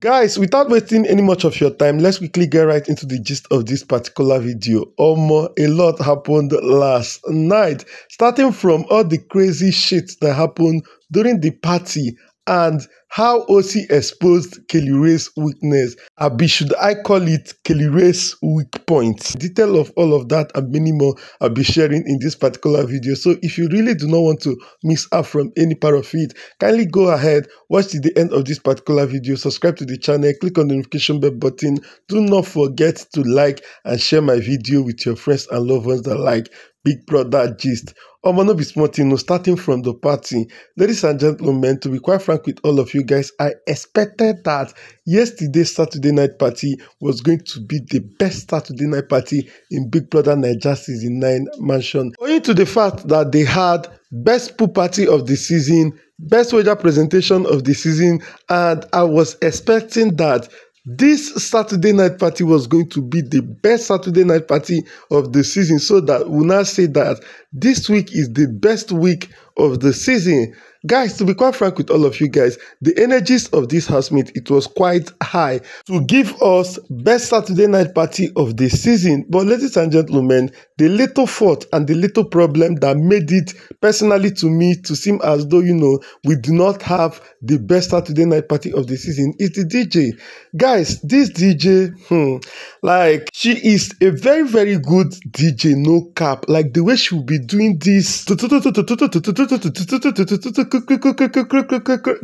Guys, without wasting any much of your time, let's quickly get right into the gist of this particular video. Omo, a lot happened last night, starting from all the crazy shit that happened during the party and how Osi exposed Kellyrae's weakness. Abi, should I call it Kellyrae's weak points? Detail of all of that and many more I'll be sharing in this particular video. So if you really do not want to miss out from any part of it, kindly go ahead, watch to the end of this particular video, subscribe to the channel, click on the notification bell button. Do not forget to like and share my video with your friends and loved ones that like Big Brother gist. Omo no be small thing, no, starting from the party. Ladies and gentlemen, to be quite frank with all of you guys, I expected that yesterday's Saturday night party was going to be the best Saturday night party in Big Brother Naija Season 9 mansion. Owing to the fact that they had best pool party of the season, best weather presentation of the season, and I was expecting that this Saturday night party was going to be the best Saturday night party of the season, so that we now say that this week is the best week of the season. Guys, to be quite frank with all of you guys, the energies of this housemate, it was quite high to give us best Saturday night party of the season. But ladies and gentlemen, the little fault and the little problem that made it personally to me to seem as though, you know, we do not have the best Saturday night party of the season is the DJ. Guys, this DJ, hmm, like, she is a very, very good DJ, no cap. Like, the way she will be doing this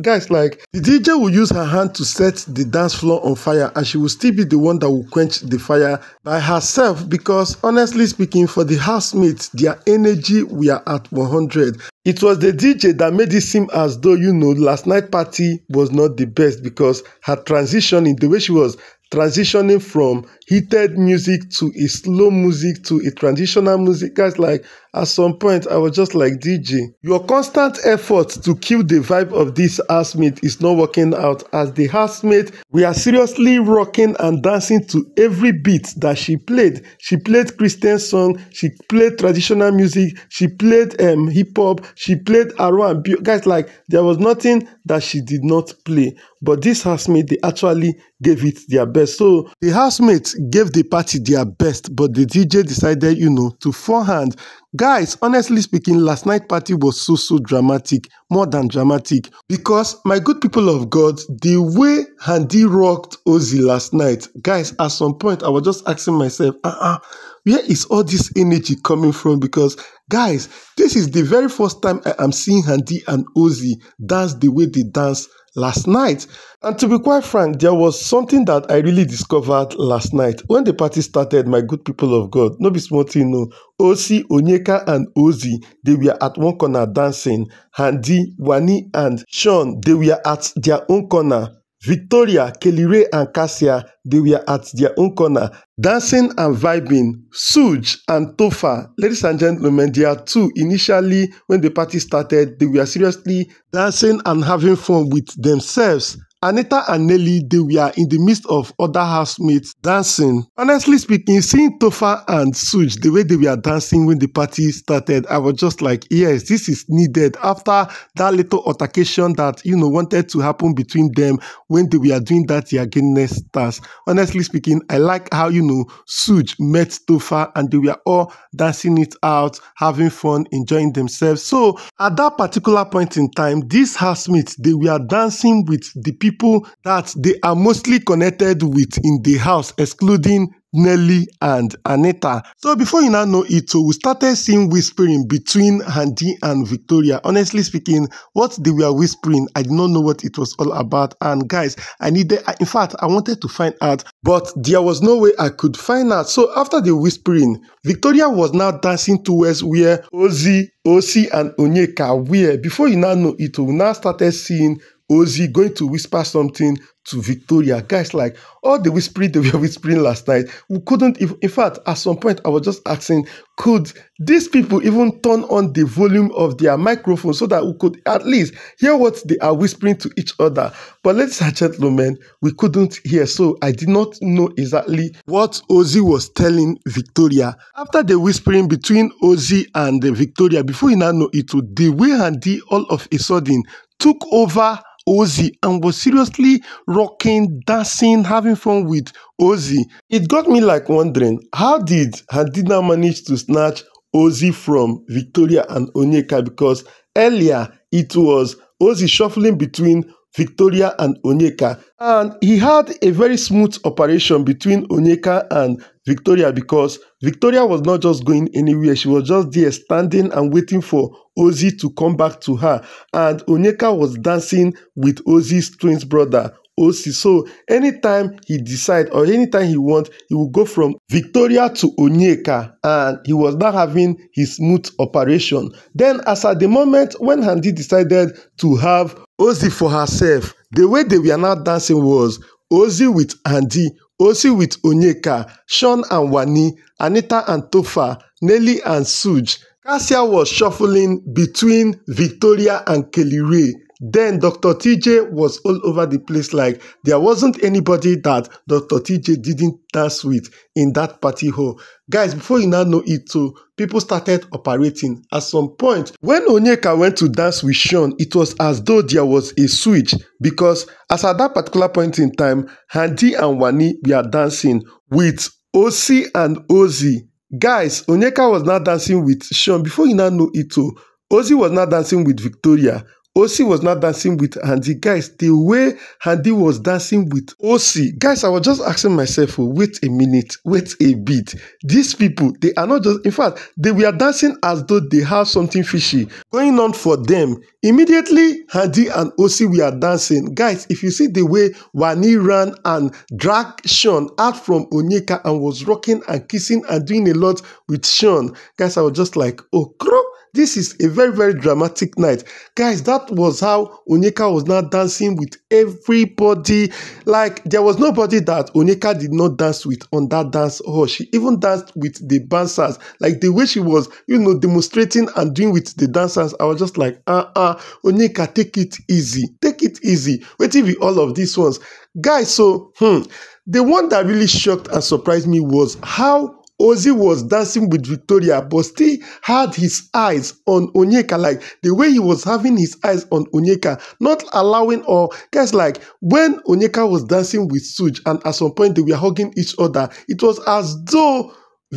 guys like the dj will use her hand to set the dance floor on fire and she will still be the one that will quench the fire by herself because honestly speaking for the housemates their energy we are at 100 it was the DJ that made it seem as though, you know, last night party was not the best because her transition in the way she was transitioning from heated music to a slow music to a transitional music. Guys, like at some point, I was just like, DJ, your constant effort to kill the vibe of this housemate is not working out. As the housemate, we are seriously rocking and dancing to every beat that she played. She played Christian song, she played traditional music, she played um, hip hop, she played R&B. Guys, like there was nothing that she did not play. But this housemate, they actually gave it their best. So the housemates gave the party their best, but the DJ decided, you know, to forehand. Guys, honestly speaking, last night party was so, so dramatic, more than dramatic. Because, my good people of God, the way Handi rocked Ozee last night, guys, at some point, I was just asking myself, uh-uh, where is all this energy coming from? Because, guys, this is the very first time I am seeing Handi and Ozee dance the way they dance last night. And to be quite frank, there was something that I really discovered last night. When the party started, my good people of God, no be small thing, no. Osi, Onyeka, and Ozee, they were at one corner dancing. Handi, Wanni, and Shaun, they were at their own corner. Victoria, Kellyrae, and Cassia, they were at their own corner, dancing and vibing. Suj and Tofa, ladies and gentlemen, they are two. Initially, when the party started, they were seriously dancing and having fun with themselves. Anita and Nelly, they were in the midst of other housemates dancing. Honestly speaking, seeing Topher and Sooj, the way they were dancing when the party started, I was just like, yes, this is needed. After that little altercation that, you know, wanted to happen between them when they were doing that Yagenes stars. Honestly speaking, I like how, you know, Sooj met Topher and they were all dancing it out, having fun, enjoying themselves. So at that particular point in time, these housemates, they were dancing with the people people that they are mostly connected with in the house, excluding Nelly and Anita. So before you now know it, so we started seeing whispering between Handi and Victoria. Honestly speaking, what they were whispering, I did not know what it was all about. And guys, I needed, in fact, I wanted to find out, but there was no way I could find out. So after the whispering, Victoria was now dancing towards where Ozee, Osi, and Onyeka were. Before you now know it, we now started seeing Ozee going to whisper something to Victoria. Guys, like all the whispering they were whispering last night, we couldn't even, in fact, at some point, I was just asking, could these people even turn on the volume of their microphone so that we could at least hear what they are whispering to each other? But ladies and gentlemen, we couldn't hear, so I did not know exactly what Ozee was telling Victoria. After the whispering between Ozee and Victoria, before you now know it, the way Handi all of a sudden took over Ozee and was seriously rocking, dancing, having fun with Ozee. It got me like wondering, how did Hadina manage to snatch Ozee from Victoria and Onyeka? Because earlier it was Ozee shuffling between Victoria and Onyeka. And he had a very smooth operation between Onyeka and Victoria because Victoria was not just going anywhere. She was just there standing and waiting for Ozee to come back to her. And Onyeka was dancing with Ozee's twins brother, OC. So anytime he decide or anytime he want, he will go from Victoria to Onyeka and he was now having his smooth operation. Then as at the moment when Handy decided to have Ozzy for herself, the way they were now dancing was Ozzy with Handy, Ozzy with Onyeka, Sean and Wani, Anita and Tofa, Nelly and Suj. Cassia was shuffling between Victoria and Kelly Ray. Then Dr. TJ was all over the place like there wasn't anybody that Dr. TJ didn't dance with in that party hall. Guys, before you now know it too, people started operating. At some point, when Onyeka went to dance with Shaun, it was as though there was a switch because as at that particular point in time, Handi and Wanni were dancing with Osi and Ozee. Guys, Onyeka was now dancing with Shaun. Before you now know it too, Ozee was now dancing with Victoria. Osi was not dancing with Handi. Guys, the way Handi was dancing with Osi, guys, I was just asking myself, oh, wait a minute, wait a bit. These people, they are not just, in fact, they were dancing as though they have something fishy going on for them. Immediately, Handi and Osi were dancing. Guys, if you see the way Wanni ran and dragged Shaun out from Onyeka and was rocking and kissing and doing a lot with Shaun, guys, I was just like, oh, crap. This is a very, very dramatic night. Guys, that was how Onyeka was now dancing with everybody. Like, there was nobody that Onyeka did not dance with on that dance hall. She even danced with the dancers. Like, the way she was, you know, demonstrating and doing with the dancers, I was just like, uh-uh, Onyeka, take it easy. Take it easy. Waiting with all of these ones. Guys, so, hmm, the one that really shocked and surprised me was how Ozee was dancing with Victoria, but still had his eyes on Onyeka, like the way he was having his eyes on Onyeka, not allowing or guys like when Onyeka was dancing with Sooj, and at some point they were hugging each other, it was as though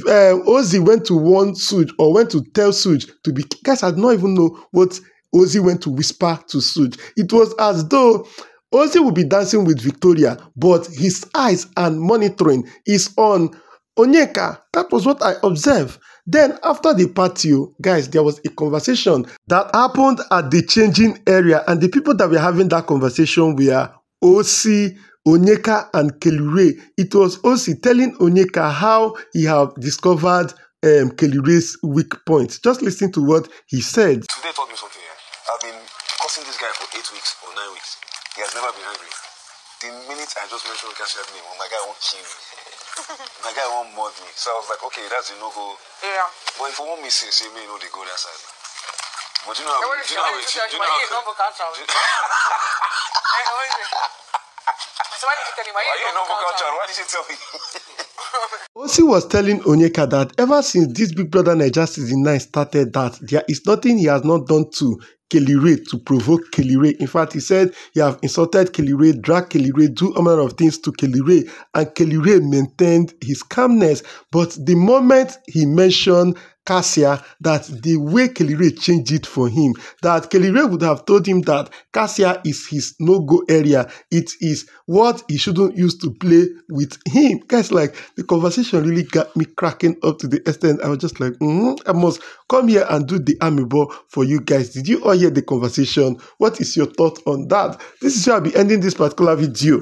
uh, Ozee went to warn Sooj or went to tell Sooj to be. Guys, I don't even know what Ozee went to whisper to Sooj. It was as though Ozee would be dancing with Victoria, but his eyes and monitoring is on Onyeka, that was what I observed. Then after the party, oh, guys, there was a conversation that happened at the changing area and the people that were having that conversation were Ocee, Onyeka and Kelly It was Ocee telling Onyeka how he had discovered um, Kelly weak points. Just listen to what he said. Today taught me something. Yeah? I've been cursing this guy for eight weeks or nine weeks. He has never been angry. The minute I just mentioned Kassia's name, oh my guy won't kill me. My guy won't mod me. So I was like, okay, that's a no go. Yeah. But if you want me to say me, you know, they go that side. But you know how do you know how do you know how So why did you tell him? Why you know culture? Why did you tell me? Osi was telling Onyeka that ever since this Big Brother Naija season 9 started that there is nothing he has not done to Kellyrae to provoke Kellyrae. In fact, he said he have insulted Kellyrae, dragged Kellyrae, do a lot of things to Kellyrae, and Kellyrae maintained his calmness. But the moment he mentioned Kassia that the way Kelly changed it for him, that Kelly would have told him that Kassia is his no-go area. It is what he shouldn't use to play with him. Guys, like the conversation really got me cracking up to the extent I was just like, mm -hmm, I must come here and do the amiibo for you guys. Did you all hear the conversation? What is your thought on that? This is where I'll be ending this particular video.